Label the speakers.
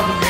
Speaker 1: love me.